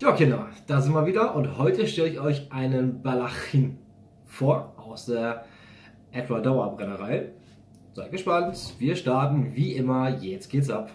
Ja, Kinder, da sind wir wieder und heute stelle ich euch einen Balachin vor aus der Edward Dauer Brennerei. Seid gespannt, wir starten wie immer, jetzt geht's ab.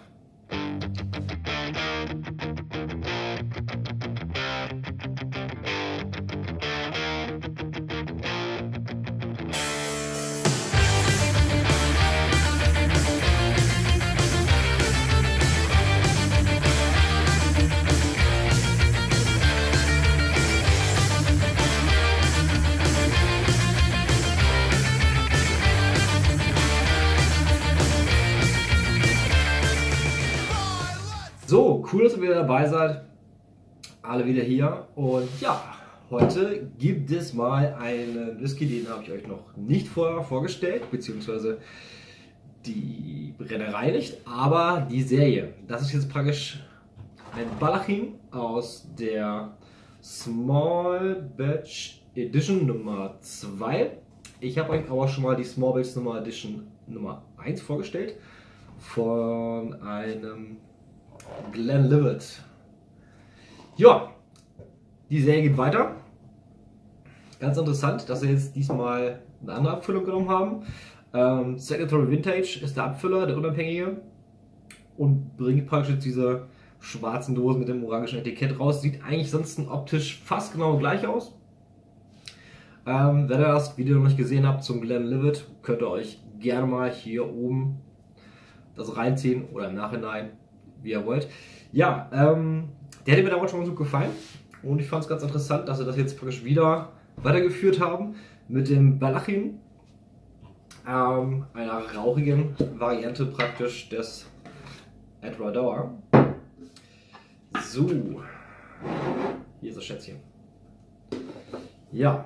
Dabei seid. Alle wieder hier. Und ja, heute gibt es mal einen Whisky, den habe ich euch noch nicht vorher vorgestellt, beziehungsweise die Brennerei nicht, aber die Serie. Das ist jetzt praktisch ein Balachin aus der Small Batch Edition Nummer 2. Ich habe euch aber schon mal die Small Batch Nummer Edition Nummer 1 vorgestellt von einem Glenlivet. Ja, die Serie geht weiter. Ganz interessant, dass sie jetzt diesmal eine andere Abfüllung genommen haben. Ähm, Secretary Vintage ist der Abfüller, der unabhängige. Und bringt praktisch jetzt diese schwarzen Dosen mit dem orangen Etikett raus. Sieht eigentlich sonst optisch fast genau gleich aus. Ähm, wenn ihr das Video noch nicht gesehen habt zum Glenlivet, könnt ihr euch gerne mal hier oben das reinziehen oder im Nachhinein wie ihr wollt. Ja, ähm, der hätte mir damals schon ganz gut gefallen und ich fand es ganz interessant, dass sie das jetzt praktisch wieder weitergeführt haben mit dem Balachin, ähm, einer rauchigen Variante praktisch des Edward Dauer. So, hier ist das Schätzchen. Ja,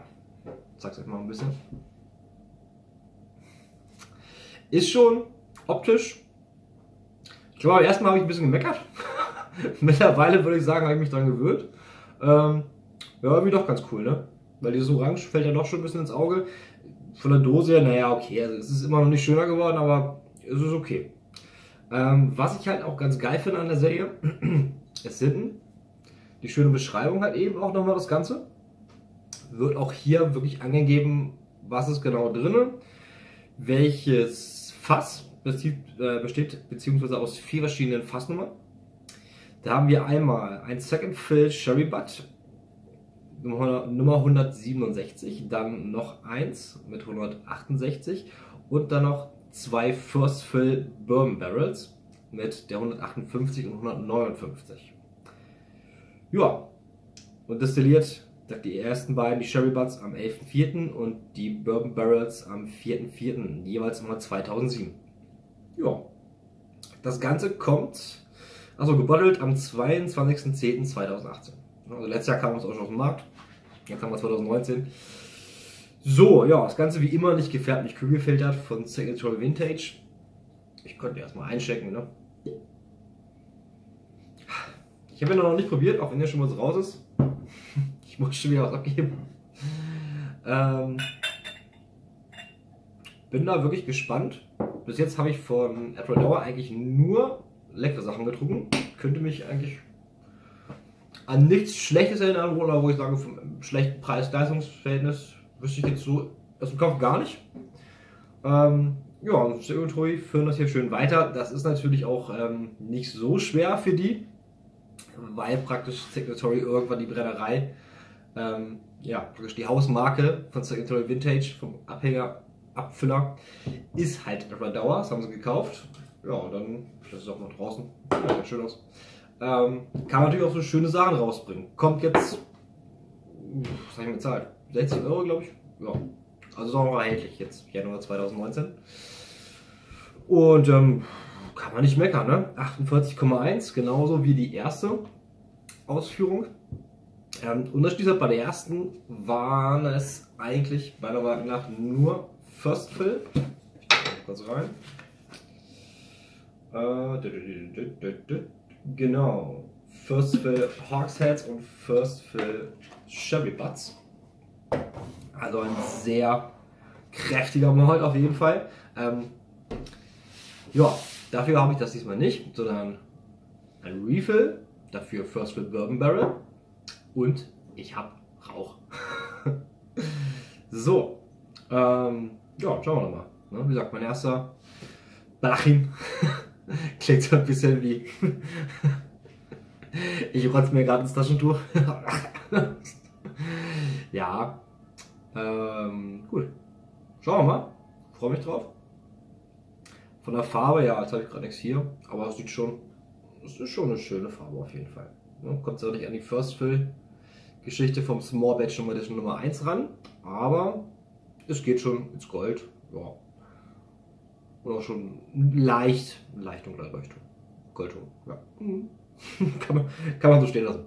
sag's euch mal ein bisschen. Ist schon optisch glaube, erstmal habe ich ein bisschen gemeckert. Mittlerweile würde ich sagen, habe ich mich dran gewöhnt. Ähm, ja, irgendwie doch ganz cool, ne? Weil dieses Orange fällt ja doch schon ein bisschen ins Auge. Von der Dose her, naja, okay, also es ist immer noch nicht schöner geworden, aber es ist okay. Ähm, was ich halt auch ganz geil finde an der Serie, ist hinten die schöne Beschreibung halt eben auch nochmal das Ganze. Wird auch hier wirklich angegeben, was ist genau drin, welches Fass besteht, äh, besteht beziehungsweise aus vier verschiedenen Fassnummern. Da haben wir einmal ein Second Fill Sherry Butt Nummer 167, dann noch eins mit 168 und dann noch zwei First Fill Bourbon Barrels mit der 158 und 159. Ja, und destilliert die ersten beiden, die Sherry Butts am 11.04. und die Bourbon Barrels am 4.04. jeweils immer 2007. Ja. Das Ganze kommt, also gebottelt am 22.10.2018. Also letztes Jahr kam es auch schon auf den Markt. Jetzt haben wir 2019. So, ja, das Ganze wie immer nicht gefärbt, nicht kühl gefiltert von Signature Vintage. Ich konnte erstmal einchecken, ne? Ich habe ihn noch nicht probiert, auch wenn er schon mal so raus ist. Ich muss schon wieder was abgeben. Ähm, bin da wirklich gespannt. Bis jetzt habe ich von Edward Dauer eigentlich nur leckere Sachen getrunken. Könnte mich eigentlich an nichts Schlechtes erinnern, oder wo ich sage, vom schlechten Preis-Leistungsverhältnis wüsste ich jetzt so aus dem Kopf gar nicht. Ähm, ja, und Stereotrui führen das hier schön weiter. Das ist natürlich auch ähm, nicht so schwer für die, weil praktisch Signatory irgendwann die Brennerei, ähm, ja, praktisch die Hausmarke von Signatory Vintage vom Abhänger Abfüller ist halt Dauer, das haben sie gekauft. Ja, dann, das ist auch noch draußen, sieht schön aus. Ähm, kann man natürlich auch so schöne Sachen rausbringen. Kommt jetzt, was habe ich bezahlt? 60 Euro, glaube ich. Ja, also ist auch noch erhältlich jetzt, Januar 2019. Und ähm, kann man nicht meckern, ne? 48,1, genauso wie die erste Ausführung. Ähm, Unterschied bei der ersten waren es eigentlich meiner Meinung nach nur First Fill. Kurz rein. Äh, genau. First Fill Hawksheads und First Fill Chevy Butts. Also ein sehr kräftiger Malt auf jeden Fall. Ähm, ja, dafür habe ich das diesmal nicht, sondern ein Refill, dafür First Fill Bourbon Barrel und ich habe Rauch. so, ähm, ja, schauen wir mal. Ne? Wie gesagt, mein erster Balachim klingt so ein bisschen wie ich rotze mir gerade ins Taschentuch. ja, ähm, gut. Schauen wir mal. Freue mich drauf. Von der Farbe, ja, jetzt habe ich gerade nichts hier, aber es sieht schon, es ist schon eine schöne Farbe auf jeden Fall. Ne? Kommt zwar nicht an die First Fill Geschichte vom Small Batch Nummer Edition Nummer 1 ran, aber es geht schon ins Gold. Ja. Und auch schon leicht, leicht dunkler Leuchtton. Goldton, ja. Mhm. kann, man, kann man so stehen lassen.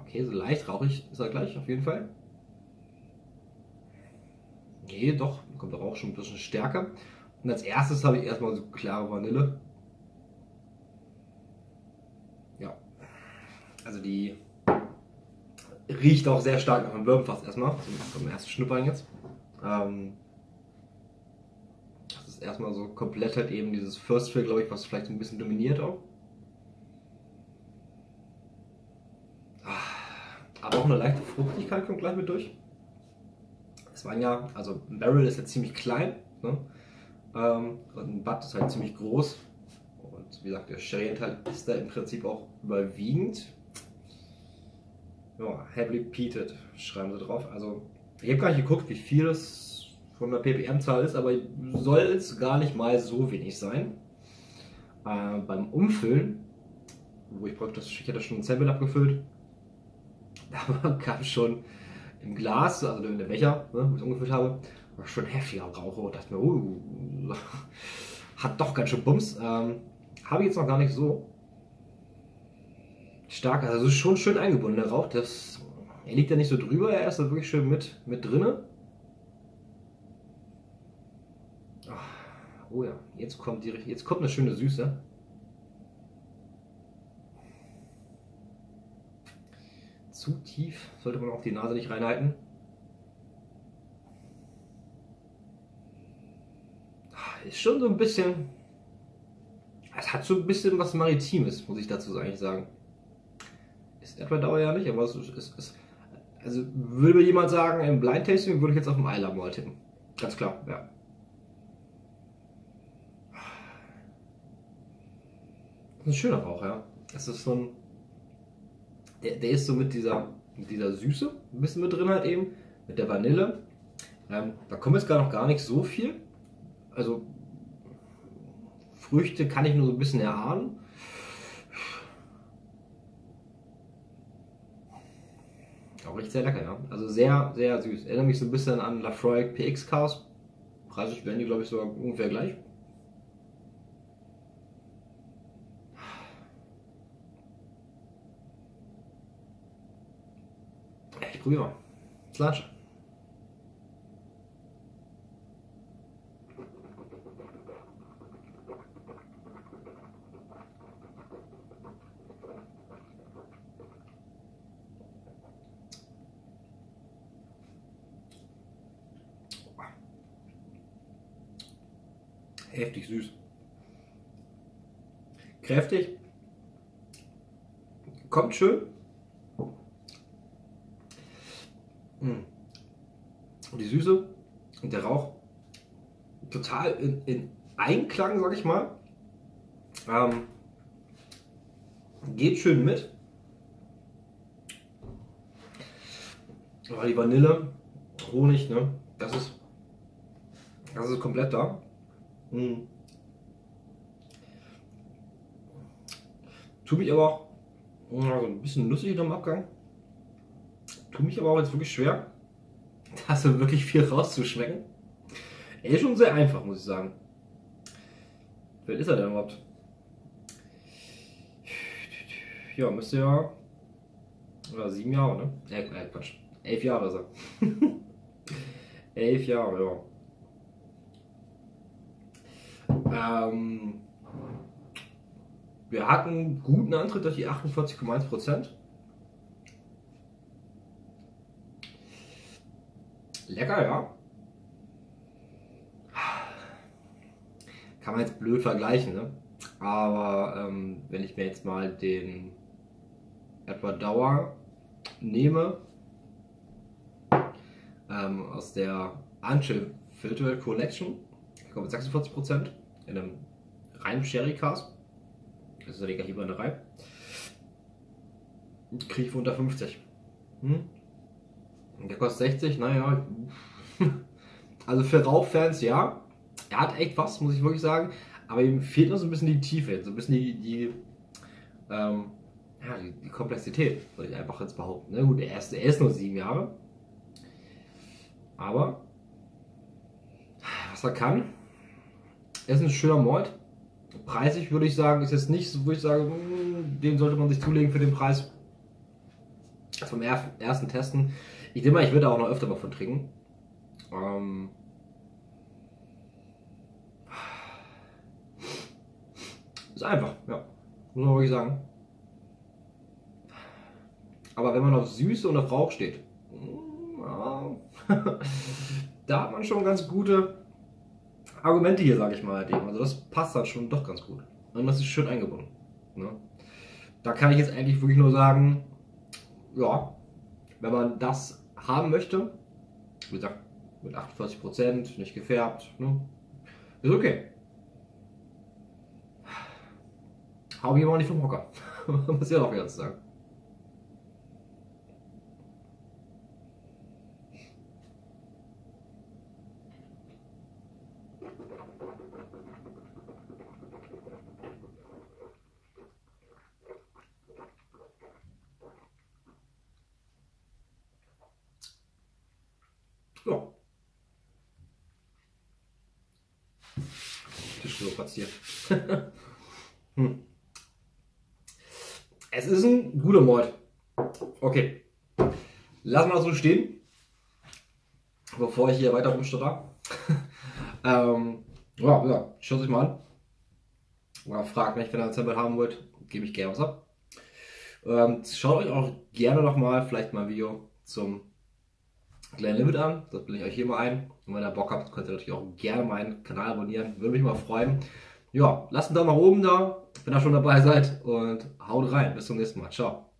Okay, so leicht rauchig ist er gleich, auf jeden Fall. Nee, doch, kommt der Rauch schon ein bisschen stärker. Und als erstes habe ich erstmal so klare Vanille. Ja. Also die riecht auch sehr stark nach dem Bourbonfass erstmal. Zum ersten Schnuppern jetzt. Ähm, das ist erstmal so komplett halt eben dieses First Fill, glaube ich, was vielleicht ein bisschen dominiert auch. Aber auch eine leichte Fruchtigkeit kommt gleich mit durch. Es waren ja, also ein Barrel ist ja ziemlich klein. Ne? Ähm, und ein Butt ist halt ziemlich groß. Und wie gesagt, der Sherry-Anteil ist da im Prinzip auch überwiegend. Ja, heavily peated schreiben sie drauf. Also, ich habe gar nicht geguckt, wie viel es von der ppm-Zahl ist, aber soll es gar nicht mal so wenig sein. Äh, beim Umfüllen, wo ich praktisch, ich hatte schon ein Sample abgefüllt, da kam schon im Glas, also in der Becher, ne, wo ich es umgefüllt habe, war schon heftiger Rauch und dachte mir, uh, hat doch ganz schön Bums. Ähm, habe ich jetzt noch gar nicht so stark, also schon schön eingebunden, der Rauch. Das, er liegt ja nicht so drüber, er ist da wirklich schön mit, mit drinne. Oh ja, jetzt kommt, die, jetzt kommt eine schöne Süße. Zu tief sollte man auch die Nase nicht reinhalten. ist schon so ein bisschen. Es hat so ein bisschen was Maritimes, muss ich dazu eigentlich sagen. Ist etwa Dauer ja nicht, aber es ist. Es, also würde jemand sagen, im Blind Tasting würde ich jetzt auf dem Eiler mal tippen. Ganz klar, ja. Das ist ein schöner Rauch, ja. Das ist so ein. Der, der ist so mit dieser, mit dieser Süße ein bisschen mit drin halt eben. Mit der Vanille. Ähm, da kommt jetzt gar noch gar nicht so viel. Also Früchte kann ich nur so ein bisschen erahnen. Auch riecht sehr lecker, ja. Also sehr, sehr süß. Erinnert mich so ein bisschen an Lafroy PX Chaos. Preislich werden die, glaube ich, sogar ungefähr gleich. Ich probiere mal. Slatsche. Heftig süß. Kräftig. Kommt schön. Hm. Und die Süße und der Rauch total in, in Einklang, sag ich mal. Ähm, geht schön mit. Aber die Vanille, Honig, ne, das ist, das ist komplett da. Hm. Tut mich aber auch also ein bisschen lustig am Abgang. Tut mich aber auch jetzt wirklich schwer, da so wirklich viel rauszuschmecken. Er ist schon sehr einfach, muss ich sagen. Alt ist er denn überhaupt? Ja, müsste ja. Oder sieben Jahre, ne? Äh, äh Quatsch. Elf Jahre ist er. Elf Jahre, ja. Ähm, wir hatten guten Antritt durch die 48,1%. Lecker, ja. kann man jetzt blöd vergleichen, ne? Aber ähm, wenn ich mir jetzt mal den Edward Dauer nehme, ähm, aus der Anchill Filter Collection, ich glaube 46% in einem reinen Sherry Cast, das ist ja die gleiche Brennerei, kriege ich für unter 50. Hm? Der kostet 60, naja. Also für Rauchfans ja. Er hat echt was, muss ich wirklich sagen. Aber ihm fehlt noch so ein bisschen die Tiefe, so ein bisschen die, die, ähm, ja, die, die Komplexität, würde ich einfach jetzt behaupten. Na gut, er ist, er ist nur sieben Jahre. Aber was er kann, er ist ein schöner Mord. Preisig würde ich sagen, ist jetzt nicht so, wo ich sage, hm, den sollte man sich zulegen für den Preis. Vom ersten Testen. Ich denke mal, ich würde auch noch öfter davon trinken. Ähm ist einfach, ja. Muss man wirklich sagen. Aber wenn man auf Süße und auf Rauch steht, hm, da hat man schon ganz gute Argumente hier, sage ich mal. Also das passt dann schon doch ganz gut. Und das ist schön eingebunden. Ne? Da kann ich jetzt eigentlich wirklich nur sagen, ja, wenn man das haben möchte, wie gesagt, mit 48%, nicht gefärbt, ne, ist okay. Hau mich aber auch nicht vom Hocker. Muss ich auch ganz sagen. Ja. Tisch so platziert. hm. Es ist ein guter Mord. Okay. Lassen wir das so stehen. Bevor ich hier weiter rumstotter. ähm, ja, ja, schaut euch mal an. Oder fragt mich, wenn ihr ein Sample haben wollt, gebe ich gerne was ab. Ähm, schaut euch auch gerne nochmal vielleicht mal ein Video zum kleinen Limit an. Das blende ich euch hier mal ein. Und wenn ihr Bock habt, könnt ihr natürlich auch gerne meinen Kanal abonnieren. Würde mich mal freuen. Ja, lasst einen Daumen nach oben da, wenn ihr schon dabei seid. Und haut rein. Bis zum nächsten Mal. Ciao.